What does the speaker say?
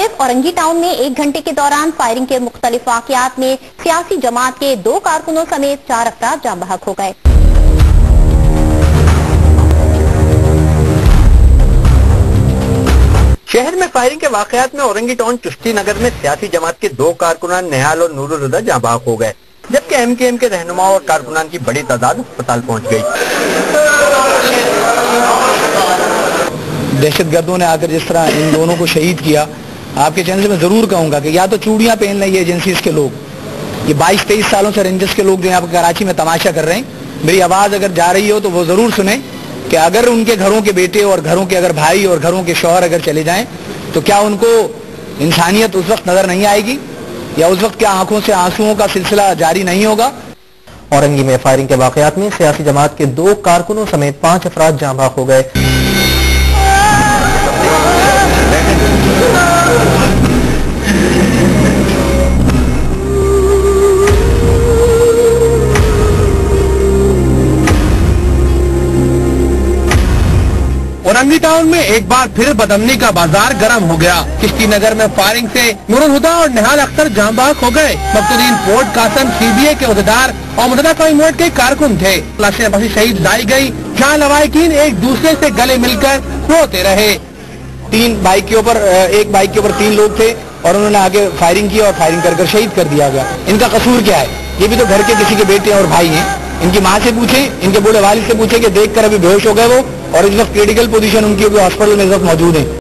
सिर्फ़ औरंगी टाउन में एक घंटे के दौरान फायरिंग के मुख्तलिफ़ वाकयात में सियासी जमात के दो कारकुनों समेत चार अफराद जाम बहक हो गए। शहर में फायरिंग के वाकयात में औरंगी टाउन चुश्ती नगर में सियासी जमात के दो कारकुनान नेहाल और नूरुल रजा जहाँ बाग हो गए जबकि एम के एम के रहनुमा और कारकुनान की बड़ी तादाद अस्पताल पहुँच गई दहशत गर्दों ने आकर जिस तरह इन दोनों को शहीद किया आपके चैनल से मैं ज़रूर कहूँगा कि या तो चूड़ियाँ पहन लें ये एजेंसीज के लोग। ये 22-23 सालों से रेंजर्स के लोग जो यहाँ कराची में तमाशा कर रहे हैं। मेरी आवाज़ अगर जा रही हो तो वो ज़रूर सुने कि अगर उनके घरों के बेटे और घरों के अगर भाई और घरों के शोहर अगर चले जाएँ तो क्या उनको इंसानियत उस वक्त नज़र नहीं आएगी? या उस वक्त क्या आँखों से आंसुओं का सिलसिला जारी नहीं होगा? औरंगी में फायरिंग के वाकयात में सियासी जमात के दो कारकुनों समेत पाँच अफराद जहाँ बाग हो गए। औरंगी टाउन में एक बार फिर बदमनी का बाज़ार गर्म हो गया। किश्ती नगर में फायरिंग से नूरुल हुदा और निहाल अख्तर जहांबाग हो गए। मकतुद्दीन पोर्ट, कासम, सीबीए के अहदेदार और मुतदा कॉइमोट के कारकुन थे। बसी शहीद लाई गई जहाँ लवाकिन एक दूसरे ऐसी गले मिलकर रोते रहे। तीन बाइक के ऊपर एक बाइक के ऊपर तीन लोग थे और उन्होंने आगे फायरिंग की और फायरिंग कर कर शहीद कर दिया गया। इनका कसूर क्या है? ये भी तो घर के किसी के बेटे और भाई हैं। इनकी माँ से पूछे, इनके बूढ़े वालिद से पूछे कि देखकर अभी बेहोश हो गए वो, और इस वक्त क्रिटिकल पोजीशन उनकी हॉस्पिटल में इस वक्त मौजूद है।